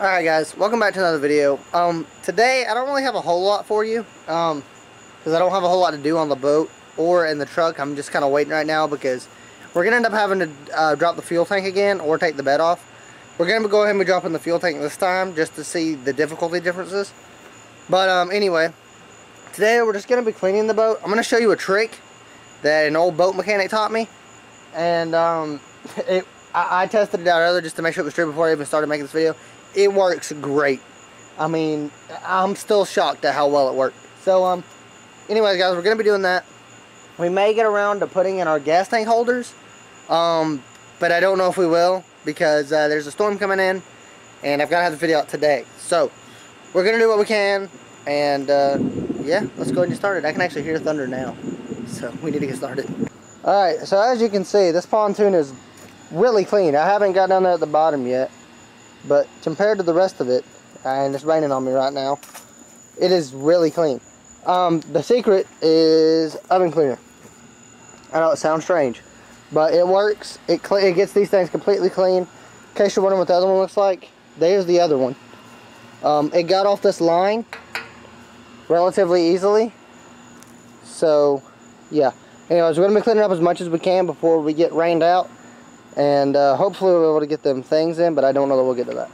Alright guys, welcome back to another video. Um, today I don't really have a whole lot for you, um, because I don't have a whole lot to do on the boat or in the truck. I'm just kind of waiting right now because we're going to end up having to uh, drop the fuel tank again or take the bed off. We're going to go ahead and be dropping the fuel tank this time just to see the difficulty differences. But um, anyway, today we're just going to be cleaning the boat. I'm going to show you a trick that an old boat mechanic taught me. And um, it, I, I tested it out earlier just to make sure it was true before I even started making this video it works great. I mean, I'm still shocked at how well it worked. So, um, anyways, guys, we're going to be doing that. We may get around to putting in our gas tank holders, um, but I don't know if we will because uh, there's a storm coming in, and I've got to have the video out today. So, we're going to do what we can, and uh, yeah, let's go ahead and get started. I can actually hear thunder now, so we need to get started. Alright, so as you can see, this pontoon is really clean. I haven't got down there at the bottom yet. But compared to the rest of it, and it's raining on me right now, it is really clean. Um, the secret is oven cleaner. I know it sounds strange, but it works. It, it gets these things completely clean. In case you're wondering what the other one looks like, there's the other one. Um, it got off this line relatively easily. So, yeah. Anyways, we're going to be cleaning up as much as we can before we get rained out. And uh, hopefully we'll be able to get them things in, but I don't know that we'll get to that.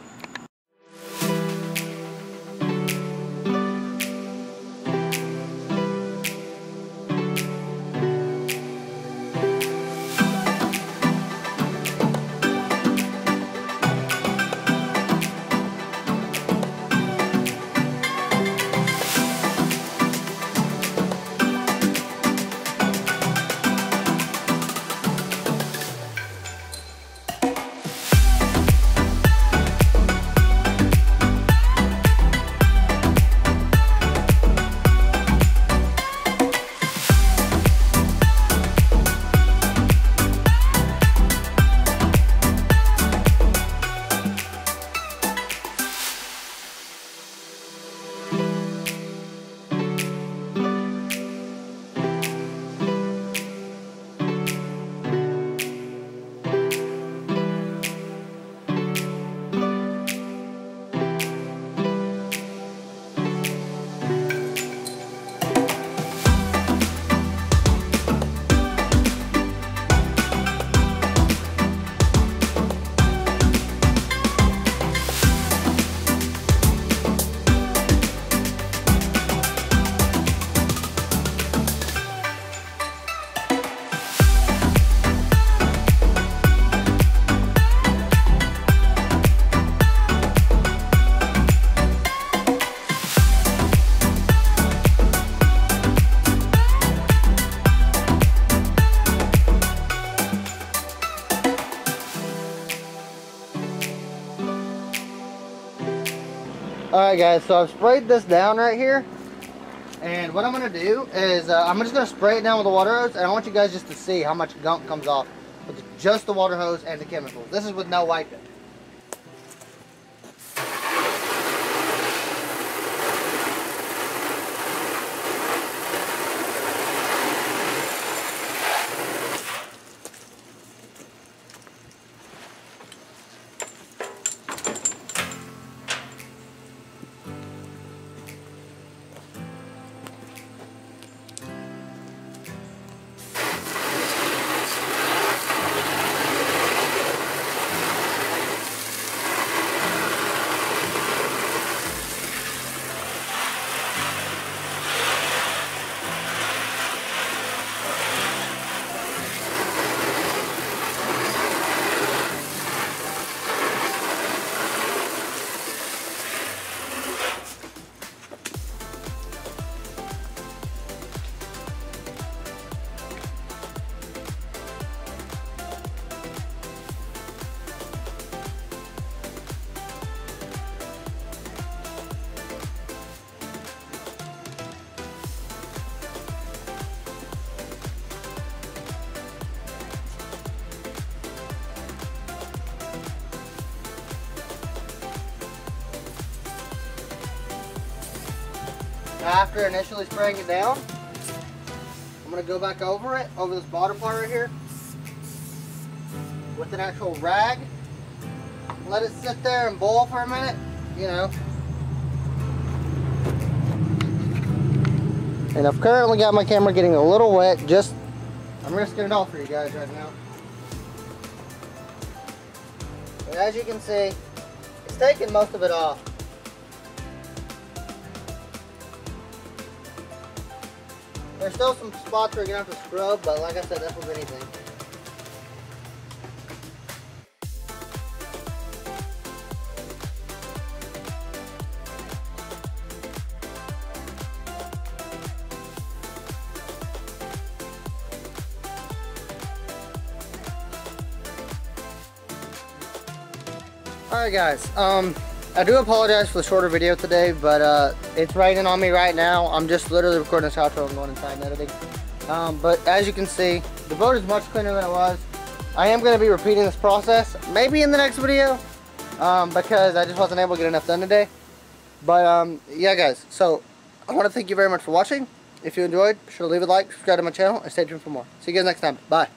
Alright guys, so I've sprayed this down right here. And what I'm going to do is, uh, I'm just going to spray it down with the water hose. And I want you guys just to see how much gunk comes off with just the water hose and the chemicals. This is with no wiping. After initially spraying it down, I'm going to go back over it, over this bottom part right here, with an actual rag. Let it sit there and boil for a minute. you know. And I've currently got my camera getting a little wet, just, I'm risking it all for you guys right now. But as you can see, it's taking most of it off. There's still some spots where you're gonna have to scrub, but like I said, that's with anything. Alright guys, um, I do apologize for the shorter video today, but uh, it's raining on me right now. I'm just literally recording this outro and going inside and editing. Um, but as you can see, the boat is much cleaner than it was. I am going to be repeating this process, maybe in the next video, um, because I just wasn't able to get enough done today. But um, yeah guys, so I want to thank you very much for watching. If you enjoyed, be sure to leave a like, subscribe to my channel, and stay tuned for more. See you guys next time. Bye.